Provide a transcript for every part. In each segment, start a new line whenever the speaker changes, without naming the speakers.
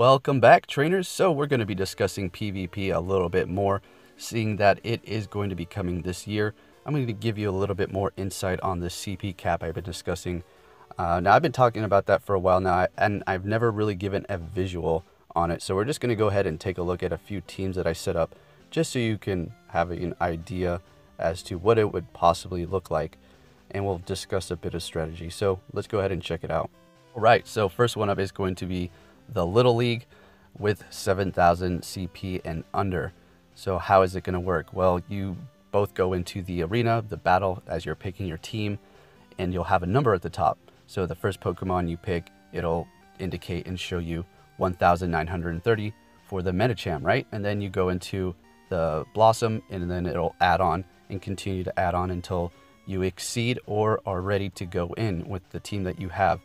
Welcome back, trainers. So, we're going to be discussing PvP a little bit more, seeing that it is going to be coming this year. I'm going to give you a little bit more insight on the CP cap I've been discussing. Uh, now, I've been talking about that for a while now, and I've never really given a visual on it. So, we're just going to go ahead and take a look at a few teams that I set up just so you can have an idea as to what it would possibly look like. And we'll discuss a bit of strategy. So, let's go ahead and check it out. All right, so first one up is going to be the Little League with 7,000 CP and under. So how is it going to work? Well, you both go into the arena, the battle, as you're picking your team, and you'll have a number at the top. So the first Pokemon you pick, it'll indicate and show you 1,930 for the Medicham, right? And then you go into the Bellossom, and then it'll add on and continue to add on until you exceed or are ready to go in with the team that you have.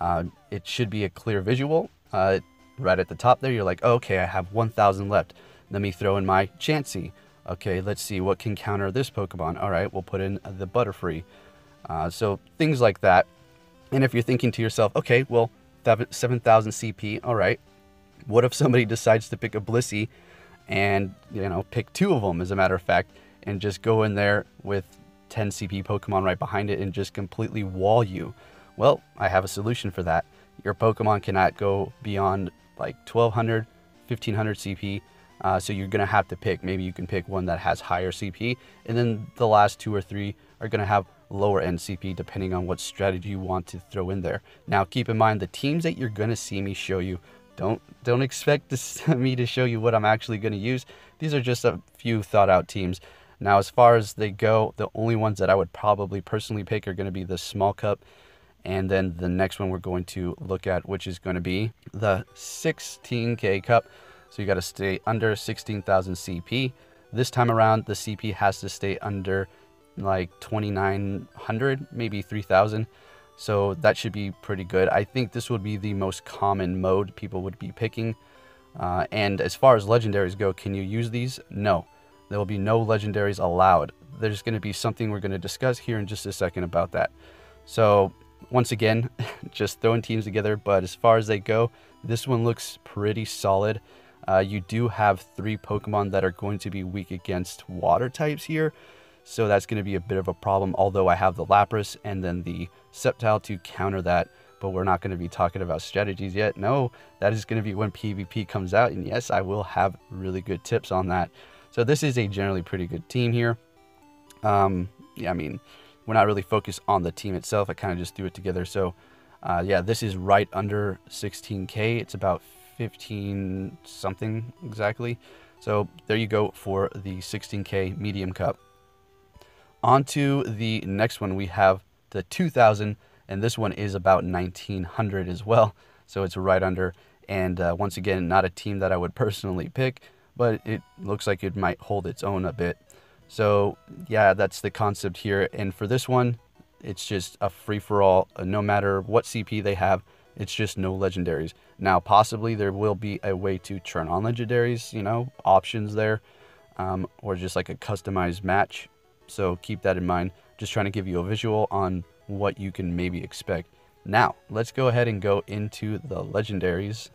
Uh, it should be a clear visual uh, right at the top there, you're like, okay, I have 1,000 left. Let me throw in my Chansey. Okay, let's see what can counter this Pokemon. All right, we'll put in the Butterfree. Uh, so things like that. And if you're thinking to yourself, okay, well, 7,000 CP, all right. What if somebody decides to pick a Blissey and, you know, pick two of them, as a matter of fact, and just go in there with 10 CP Pokemon right behind it and just completely wall you? Well, I have a solution for that your Pokemon cannot go beyond like 1200, 1500 CP. Uh, so you're going to have to pick. Maybe you can pick one that has higher CP. And then the last two or three are going to have lower end CP depending on what strategy you want to throw in there. Now keep in mind the teams that you're going to see me show you, don't don't expect me to show you what I'm actually going to use. These are just a few thought out teams. Now as far as they go, the only ones that I would probably personally pick are going to be the small cup and then the next one we're going to look at, which is going to be the 16K Cup. So you got to stay under 16,000 CP. This time around, the CP has to stay under like 2,900, maybe 3,000. So that should be pretty good. I think this would be the most common mode people would be picking. Uh, and as far as legendaries go, can you use these? No. There will be no legendaries allowed. There's going to be something we're going to discuss here in just a second about that. So once again, just throwing teams together. But as far as they go, this one looks pretty solid. Uh, you do have three Pokemon that are going to be weak against water types here. So that's going to be a bit of a problem, although I have the Lapras and then the Sceptile to counter that. But we're not going to be talking about strategies yet. No, that is going to be when PvP comes out. And yes, I will have really good tips on that. So this is a generally pretty good team here. Um, yeah, I mean, we're not really focused on the team itself. I kind of just threw it together. So uh, yeah, this is right under 16K. It's about 15 something exactly. So there you go for the 16K medium cup. On to the next one, we have the 2000, and this one is about 1900 as well. So it's right under. And uh, once again, not a team that I would personally pick, but it looks like it might hold its own a bit. So yeah, that's the concept here. And for this one, it's just a free for all. Uh, no matter what CP they have, it's just no legendaries. Now, possibly there will be a way to turn on legendaries, you know, options there, um, or just like a customized match. So keep that in mind. Just trying to give you a visual on what you can maybe expect. Now, let's go ahead and go into the legendaries.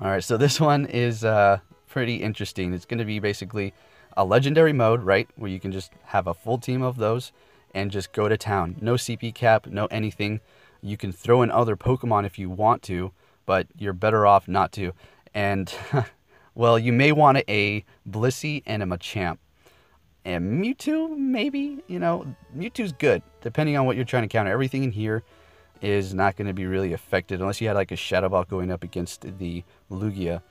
All right, so this one is uh, pretty interesting. It's going to be basically a legendary mode, right, where you can just have a full team of those and just go to town. No CP cap, no anything. You can throw in other Pokemon if you want to, but you're better off not to. And, well, you may want a Blissey and a Machamp. And Mewtwo, maybe, you know, Mewtwo's good, depending on what you're trying to counter. Everything in here is not going to be really affected unless you had like a Shadow Ball going up against the Lugia.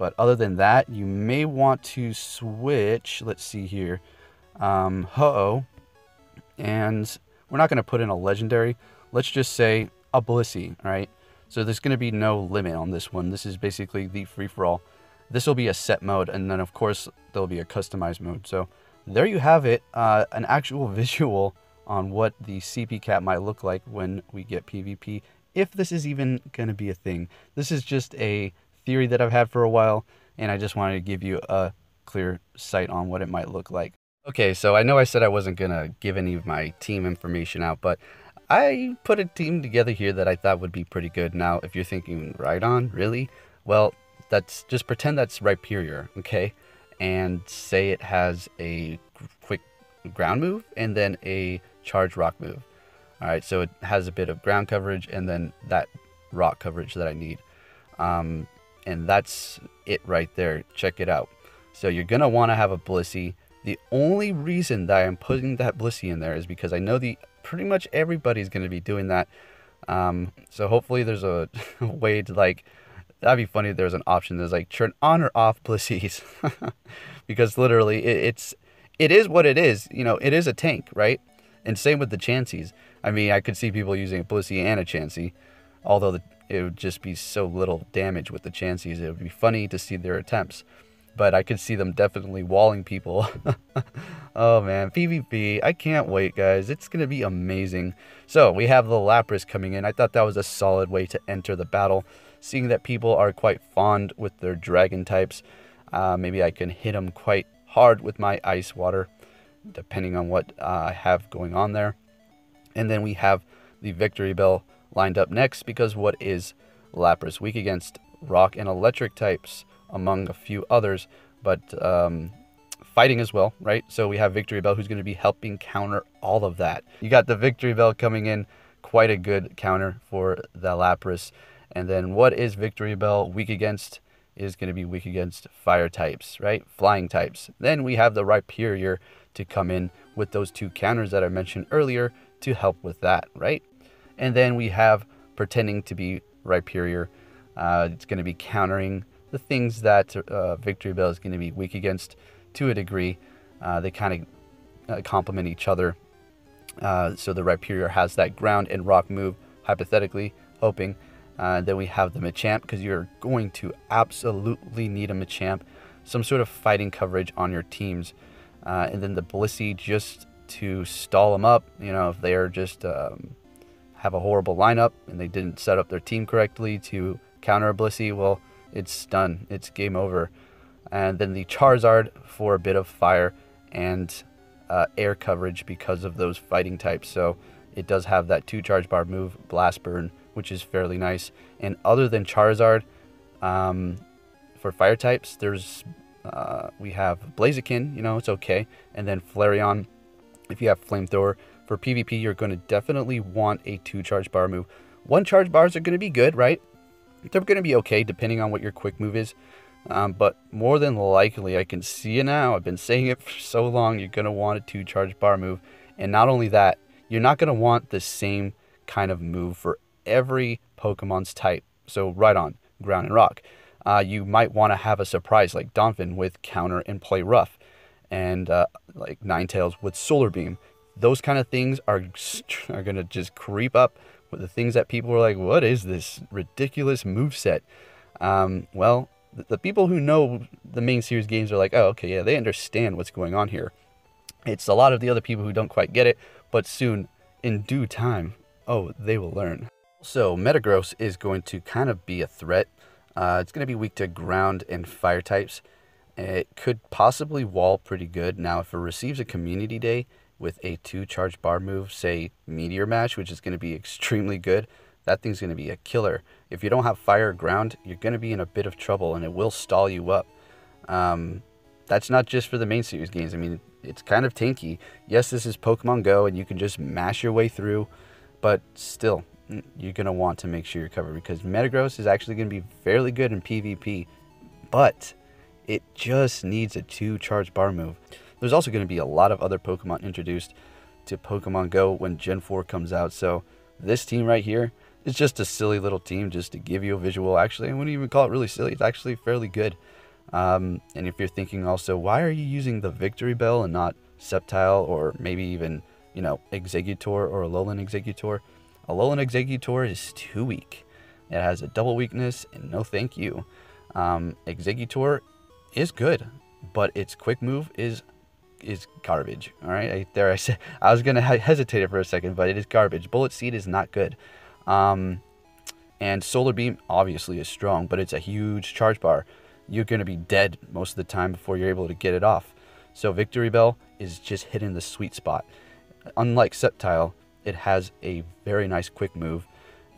But other than that, you may want to switch. Let's see here. Um, Ho-Oh. And we're not going to put in a legendary. Let's just say a Blissey, right? So there's going to be no limit on this one. This is basically the free-for-all. This will be a set mode. And then, of course, there'll be a customized mode. So there you have it. Uh, an actual visual on what the CP cap might look like when we get PvP. If this is even going to be a thing. This is just a theory that I've had for a while, and I just wanted to give you a clear sight on what it might look like. Okay, so I know I said I wasn't going to give any of my team information out, but I put a team together here that I thought would be pretty good. Now, if you're thinking, Rhydon, really? Well, that's just pretend that's Rhyperior, okay? And say it has a quick ground move and then a charge rock move. All right, so it has a bit of ground coverage and then that rock coverage that I need. Um, and that's it right there. Check it out. So you're going to want to have a Blissey. The only reason that I'm putting that Blissey in there is because I know the pretty much everybody's going to be doing that. Um, so hopefully there's a, way to like, that'd be funny if there's an option that's like turn on or off Blissey's. because literally it, it's, it is what it is. You know, it is a tank, right? And same with the Chanseys. I mean, I could see people using a Blissey and a Chansey, although the, it would just be so little damage with the Chanseys. It would be funny to see their attempts but I could see them definitely walling people. oh man, PvP. I can't wait, guys. It's going to be amazing. So, we have the Lapras coming in. I thought that was a solid way to enter the battle. Seeing that people are quite fond with their dragon types, uh, maybe I can hit them quite hard with my ice water, depending on what uh, I have going on there. And then we have the Victreebel lined up next because what is Lapras weak against rock and electric types? among a few others, but um, fighting as well, right? So we have Victreebel who's going to be helping counter all of that. You got the Victreebel coming in, quite a good counter for the Lapras. And then what is Victreebel weak against? Is going to be weak against fire types, right? Flying types. Then we have the Rhyperior to come in with those two counters that I mentioned earlier to help with that, right? And then we have pretending to be Rhyperior. Uh, it's going to be countering the things that uh, Bell is going to be weak against to a degree. Uh, they kind of uh, complement each other. Uh, so the Rhyperior has that ground and rock move, hypothetically, hoping. Uh, then we have the Machamp, because you're going to absolutely need a Machamp. Some sort of fighting coverage on your teams. And then the Blissey just to stall them up. You know, if they're just um, have a horrible lineup and they didn't set up their team correctly to counter Blissey, well, it's done. It's game over. And then the Charizard for a bit of fire and uh, air coverage because of those fighting types. So it does have that two charge bar move, Blast Burn, which is fairly nice. And other than Charizard, um, for fire types, there's uh, we have Blaziken, you know, it's okay. And then Flareon, if you have Flamethrower. For PvP, you're going to definitely want a two charge bar move. One charge bars are going to be good, right? they're going to be okay depending on what your quick move is. Um, but more than likely, I can see it now. I've been saying it for so long. You're going to want a two charge bar move. And not only that, you're not going to want the same kind of move for every Pokemon's type. So, Rhydon, ground and rock. Uh, you might want to have a surprise like Donphan with counter and play rough, and uh, like Ninetales with Solar Beam. Those kind of things are, are going to just creep up with the things that people are like, what is this ridiculous move set? Um, well, the, the people who know the main series games are like, oh, okay, yeah, they understand what's going on here. It's a lot of the other people who don't quite get it, but soon, in due time, oh, they will learn. So, Metagross is going to kind of be a threat. Uh, it's going to be weak to ground and fire types. It could possibly wall pretty good. Now, if it receives a community day, with a two charge bar move, say Meteor Mash, which is going to be extremely good, that thing's going to be a killer. If you don't have fire ground, you're going to be in a bit of trouble and it will stall you up. Um, that's not just for the main series games. I mean, it's kind of tanky. Yes, this is Pokemon Go and you can just mash your way through, but still, you're going to want to make sure you're covered because Metagross is actually going to be fairly good in PvP, but it just needs a two charge bar move. There's also going to be a lot of other Pokemon introduced to Pokemon Go when Gen 4 comes out. So this team right here is just a silly little team just to give you a visual. Actually, I wouldn't even call it really silly. It's actually fairly good. Um, and if you're thinking also, why are you using the Victreebel and not Sceptile or maybe even, you know, Exeggutor or Alolan Exeggutor? Alolan Exeggutor is too weak. It has a double weakness and no thank you. Um, Exeggutor is good, but its quick move is is garbage. All right, I, there I said I was gonna hesitate for a second, but it is garbage. Bullet Seed is not good. Um, and Solar Beam obviously is strong, but it's a huge charge bar. You're gonna be dead most of the time before you're able to get it off. So Victreebel is just hitting the sweet spot. Unlike Sceptile, it has a very nice quick move,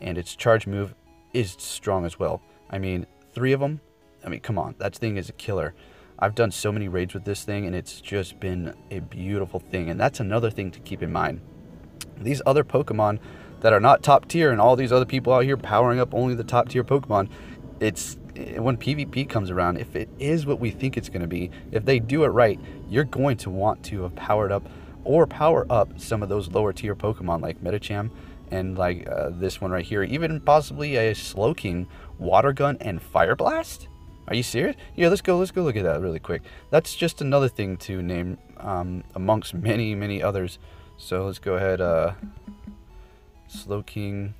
and its charge move is strong as well. I mean, three of them I mean, come on, that thing is a killer. I've done so many raids with this thing, and it's just been a beautiful thing. And that's another thing to keep in mind. These other Pokemon that are not top tier, and all these other people out here powering up only the top tier Pokemon, it's when PvP comes around, if it is what we think it's going to be, if they do it right, you're going to want to have powered up or power up some of those lower tier Pokemon like Medicham and like uh, this one right here, even possibly a Slowking, Water Gun, and Fire Blast. Are you serious? Yeah, let's go. Let's go look at that really quick. That's just another thing to name um, amongst many, many others. So let's go ahead. Uh, Slowking,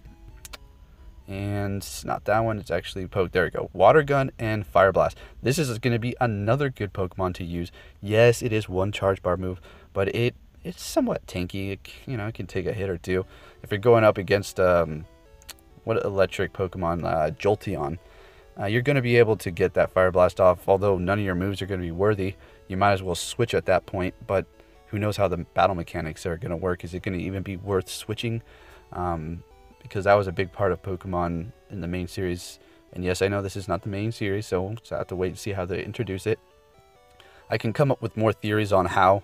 and not that one. It's actually poke. There we go. Water gun and fire blast. This is going to be another good Pokemon to use. Yes, it is one charge bar move, but it it's somewhat tanky. It, you know, it can take a hit or two. If you're going up against um, what electric Pokemon, uh, Jolteon, uh, you're going to be able to get that fire blast off. Although none of your moves are going to be worthy, you might as well switch at that point. But who knows how the battle mechanics are going to work? Is it going to even be worth switching? Um, because that was a big part of Pokemon in the main series. And yes, I know this is not the main series, so we'll have to wait and see how they introduce it. I can come up with more theories on how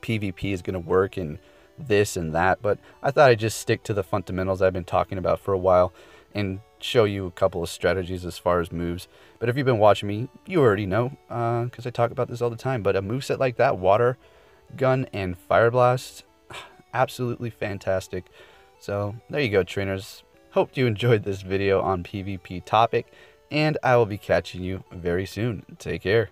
PvP is going to work and this and that, but I thought I'd just stick to the fundamentals I've been talking about for a while and show you a couple of strategies as far as moves. But if you've been watching me, you already know because uh, I talk about this all the time. But a move set like that, Water Gun and Fire Blast, absolutely fantastic. So there you go, trainers. Hope you enjoyed this video on PvP topic, and I will be catching you very soon. Take care.